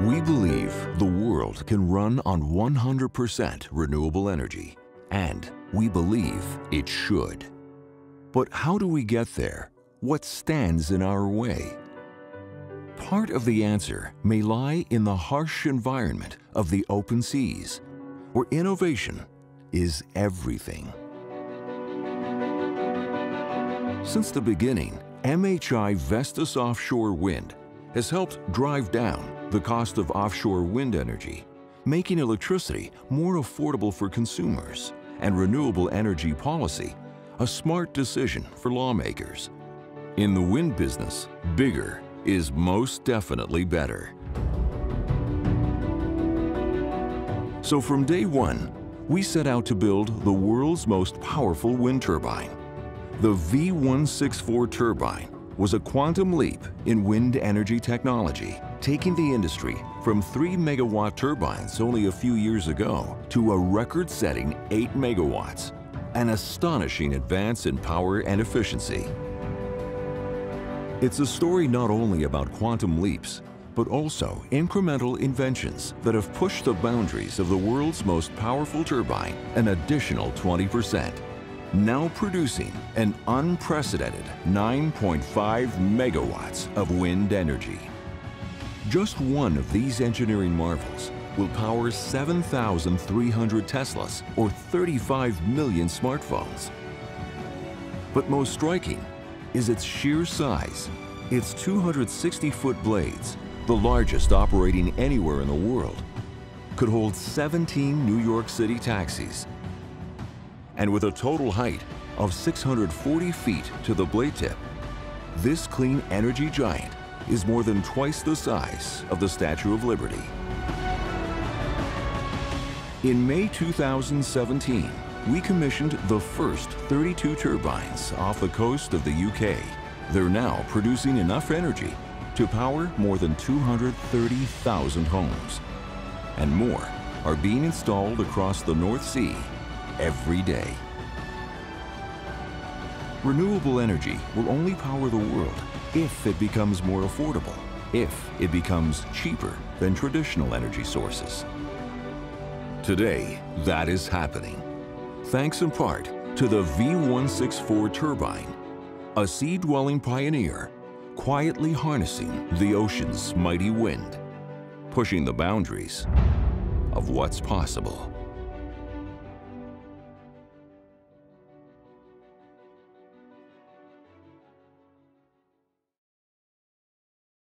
We believe the world can run on 100% renewable energy, and we believe it should. But how do we get there? What stands in our way? Part of the answer may lie in the harsh environment of the open seas, where innovation is everything. Since the beginning, MHI Vestas Offshore Wind has helped drive down the cost of offshore wind energy, making electricity more affordable for consumers and renewable energy policy a smart decision for lawmakers. In the wind business, bigger is most definitely better. So from day one, we set out to build the world's most powerful wind turbine the V164 turbine was a quantum leap in wind energy technology, taking the industry from 3 megawatt turbines only a few years ago to a record-setting 8 megawatts, an astonishing advance in power and efficiency. It's a story not only about quantum leaps, but also incremental inventions that have pushed the boundaries of the world's most powerful turbine an additional 20% now producing an unprecedented 9.5 megawatts of wind energy. Just one of these engineering marvels will power 7,300 Teslas or 35 million smartphones. But most striking is its sheer size. Its 260-foot blades, the largest operating anywhere in the world, could hold 17 New York City taxis and with a total height of 640 feet to the blade tip, this clean energy giant is more than twice the size of the Statue of Liberty. In May 2017, we commissioned the first 32 turbines off the coast of the UK. They're now producing enough energy to power more than 230,000 homes. And more are being installed across the North Sea every day. Renewable energy will only power the world if it becomes more affordable, if it becomes cheaper than traditional energy sources. Today, that is happening. Thanks in part to the V164 turbine, a sea-dwelling pioneer quietly harnessing the ocean's mighty wind, pushing the boundaries of what's possible.